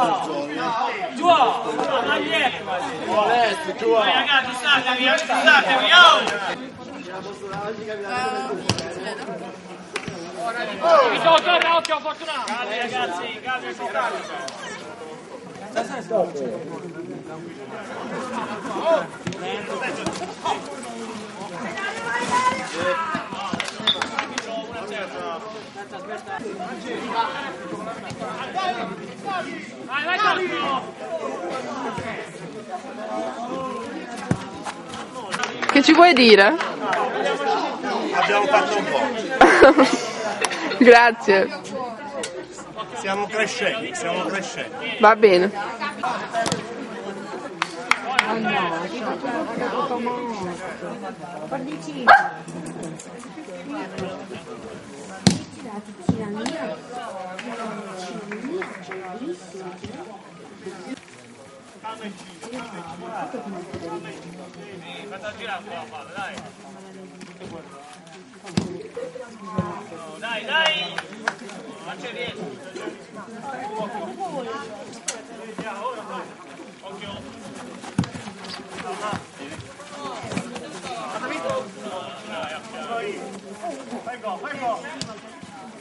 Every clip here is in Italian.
Giù, la maglietta. Dai ragazzi, statevi, statevi, oh! Mi sono tornato, occhio fortunato! Calmi ragazzi, calmi, calmi. Vai, vai, Cosmo! Che ci vuoi dire? Abbiamo fatto un po'. Grazie, Stiamo crescendo, stiamo crescendo. va bene. Fate girare un po' la palla, dai. Oh, Dai, dai! Faccia dietro. Occhio. Fai gol, fai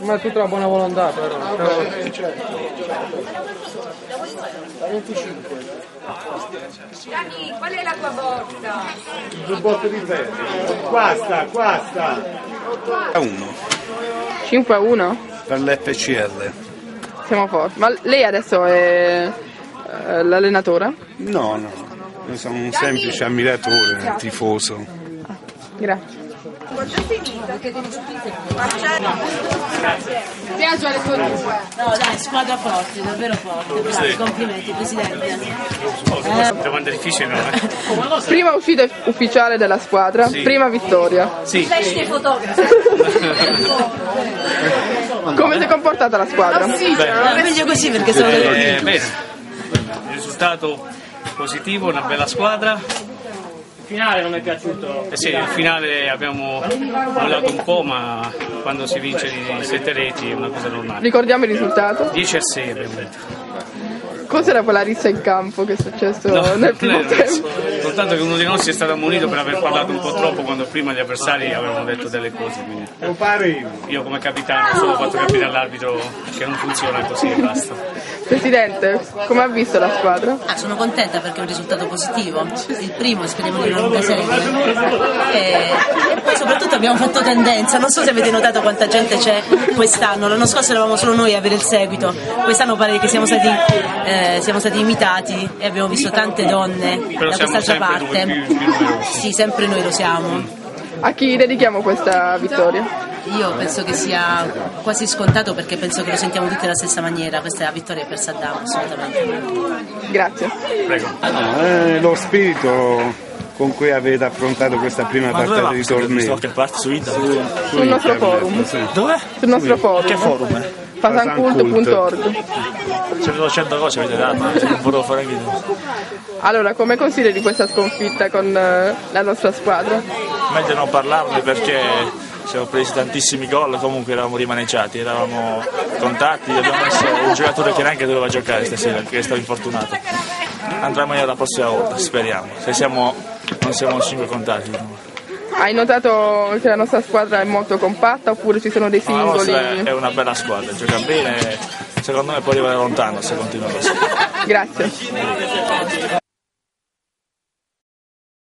Ma è tutta la buona volontà però. Gianni, qual è la tua borsa? Giubbotto di ferro. Qua sta, qua sta. 1 5 a 1? per l'FCL. Siamo forti. Ma lei adesso è eh, l'allenatore? No, no, io sono un semplice ammiratore, tifoso. Grazie. Ho già finito che devi Marcello. Piace alle sue No dai, squadra forte, davvero forte. Bravi, complimenti Presidente. Domanda difficile, no? Prima uscita ufficiale della squadra, prima vittoria. Sì. Lei ci fotografa. Come si è comportata la squadra? Eh, meglio così perché sono Eh, bene, il risultato positivo, una bella squadra. Il finale non mi è piaciuto? Eh sì, il finale abbiamo mollato un po', ma quando si vince di sette reti è una cosa normale. Ricordiamo il risultato. 10 a 6 abbiamo detto. Cos'era quella rissa in campo che è successo No, nel non primo tempo? Soltanto che uno di nostri è stato ammonito per aver parlato un po' troppo quando prima gli avversari avevano detto delle cose. Quindi io come capitano ho solo fatto capire all'arbitro che non funziona così e basta. Presidente, come ha visto la squadra? Ah, sono contenta perché è un risultato positivo, il primo speriamo di una lunga serie e, e poi soprattutto abbiamo fatto tendenza, non so se avete notato quanta gente c'è quest'anno, l'anno scorso eravamo solo noi a avere il seguito, quest'anno pare che siamo stati, eh, siamo stati imitati e abbiamo visto tante donne Però da quest'altra parte. più. Sì, sempre noi lo siamo. A chi dedichiamo questa vittoria? Io penso che sia quasi scontato perché penso che lo sentiamo tutti alla stessa maniera, questa è la vittoria per Saddam assolutamente. Grazie. Prego. Eh, lo spirito con cui avete affrontato questa prima partita di torneo. che parte su internet? Su Sul nostro forum. Dove? Sul nostro forum. Che forum? Fasancult.org C'è 200 cose avete dato, non volevo fare anche. Allora, come consigli di questa sconfitta con eh, la nostra squadra? Meglio non parlarne perché siamo presi tantissimi gol, comunque eravamo rimaneggiati, eravamo contatti, abbiamo messo un giocatore che neanche doveva giocare stasera, che è stato infortunato. Andrà meglio la prossima volta, speriamo. Se siamo, non siamo 5 contati. No, Hai notato che la nostra squadra è molto compatta oppure ci sono dei la singoli? è- è una bella squadra, gioca bene, secondo me può arrivare lontano se continua così. Grazie.